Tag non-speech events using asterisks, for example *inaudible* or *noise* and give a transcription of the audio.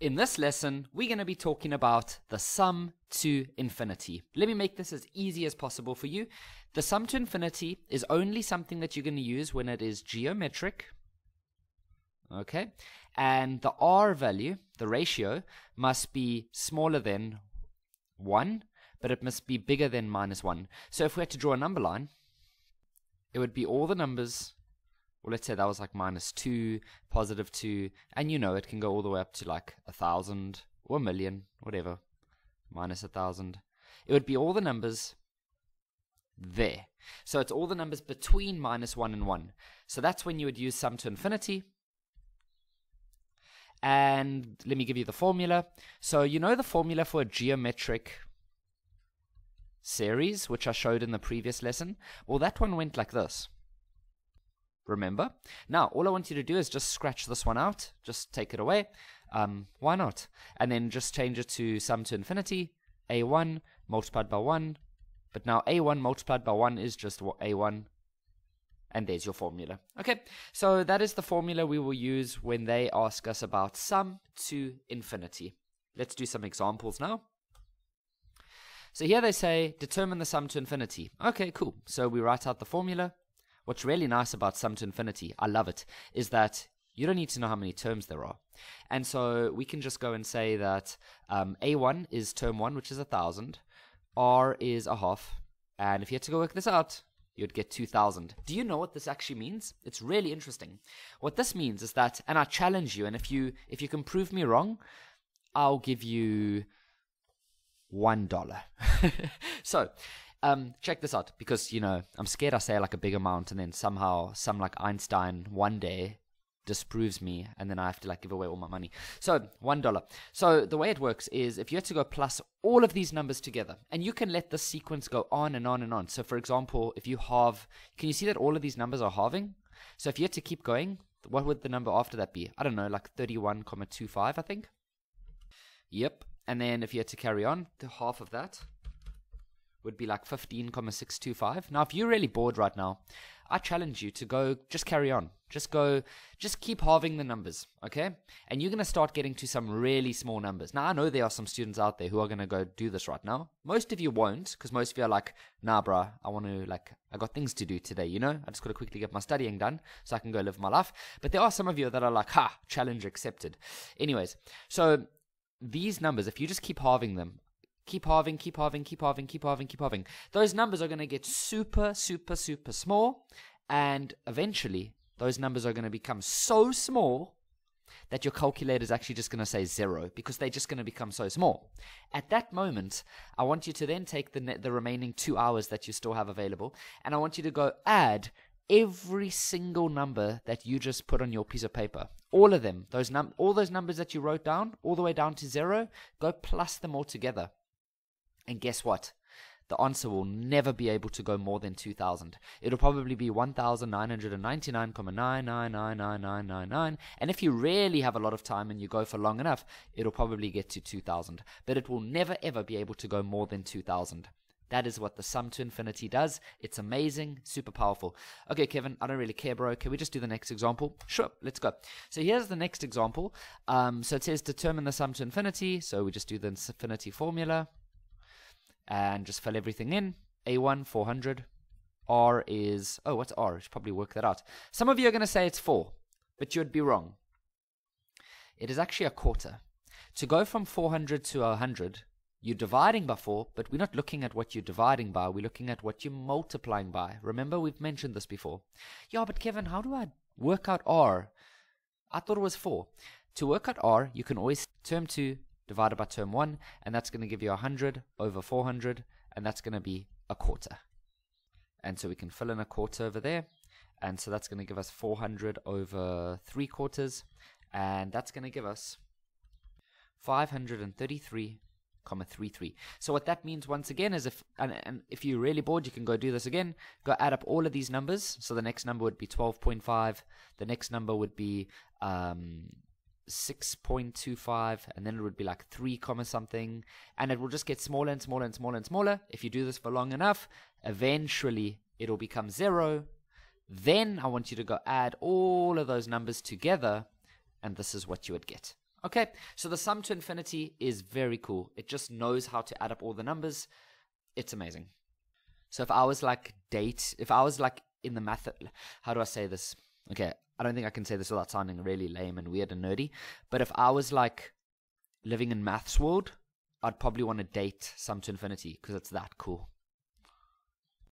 In this lesson, we're going to be talking about the sum to infinity. Let me make this as easy as possible for you. The sum to infinity is only something that you're going to use when it is geometric. Okay? And the r value, the ratio, must be smaller than 1, but it must be bigger than minus 1. So if we had to draw a number line, it would be all the numbers well, let's say that was like minus 2, positive 2, and you know it can go all the way up to like a thousand or a million, whatever, minus a thousand. It would be all the numbers there. So it's all the numbers between minus 1 and 1. So that's when you would use sum to infinity. And let me give you the formula. So you know the formula for a geometric series, which I showed in the previous lesson? Well, that one went like this remember. Now, all I want you to do is just scratch this one out, just take it away. Um, why not? And then just change it to sum to infinity, a1 multiplied by 1. But now a1 multiplied by 1 is just a1. And there's your formula. Okay, so that is the formula we will use when they ask us about sum to infinity. Let's do some examples now. So here they say, determine the sum to infinity. Okay, cool. So we write out the formula. What's really nice about sum to infinity, I love it, is that you don't need to know how many terms there are. And so we can just go and say that um, A1 is term 1, which is a 1,000, R is a half, and if you had to go work this out, you'd get 2,000. Do you know what this actually means? It's really interesting. What this means is that, and I challenge you, and if you if you can prove me wrong, I'll give you one dollar. *laughs* so um, check this out because you know I'm scared I say like a big amount and then somehow some like Einstein one day disproves me and then I have to like give away all my money. So one dollar. So the way it works is if you had to go plus all of these numbers together and you can let the sequence go on and on and on. So for example, if you halve, can you see that all of these numbers are halving? So if you had to keep going, what would the number after that be? I don't know, like 31,25 I think. Yep. And then if you had to carry on, the half of that would be like 15,625. Now, if you're really bored right now, I challenge you to go just carry on. Just go, just keep halving the numbers, okay? And you're going to start getting to some really small numbers. Now, I know there are some students out there who are going to go do this right now. Most of you won't, because most of you are like, nah, bruh, I want to, like, I got things to do today, you know? I just got to quickly get my studying done so I can go live my life. But there are some of you that are like, ha, challenge accepted. Anyways, so these numbers, if you just keep halving them, keep halving, keep halving, keep halving, keep halving, keep halving. Those numbers are going to get super, super, super small. And eventually, those numbers are going to become so small that your calculator is actually just going to say zero because they're just going to become so small. At that moment, I want you to then take the, the remaining two hours that you still have available and I want you to go add every single number that you just put on your piece of paper. All of them, those num- all those numbers that you wrote down, all the way down to zero, go plus them all together. And guess what? The answer will never be able to go more than 2000. It'll probably be 1999,999,99999. And if you really have a lot of time and you go for long enough, it'll probably get to 2000. But it will never ever be able to go more than 2000. That is what the sum to infinity does. It's amazing, super powerful. Okay, Kevin, I don't really care, bro. Can we just do the next example? Sure, let's go. So here's the next example. Um, so it says determine the sum to infinity. So we just do the infinity formula and just fill everything in. A1, 400. R is, oh, what's R? I should probably work that out. Some of you are going to say it's 4, but you'd be wrong. It is actually a quarter. To go from 400 to 100, you're dividing by 4, but we're not looking at what you're dividing by, we're looking at what you're multiplying by. Remember, we've mentioned this before. Yeah, but Kevin, how do I work out R? I thought it was 4. To work out R, you can always term 2 divided by term 1, and that's going to give you 100 over 400, and that's going to be a quarter. And so we can fill in a quarter over there, and so that's going to give us 400 over 3 quarters, and that's going to give us 533,33. So what that means once again is if and, and if you're really bored, you can go do this again. Go add up all of these numbers. So the next number would be 12.5. The next number would be um, 6.25 and then it would be like 3 comma something and it will just get smaller and smaller and smaller and smaller if you do this for long enough eventually it'll become 0 then i want you to go add all of those numbers together and this is what you would get Okay, so the sum to infinity is very cool. It just knows how to add up all the numbers. It's amazing. So if I was like date, if I was like in the method, how do I say this? Okay, I don't think I can say this without sounding really lame and weird and nerdy. But if I was like living in maths world, I'd probably want to date sum to infinity because it's that cool.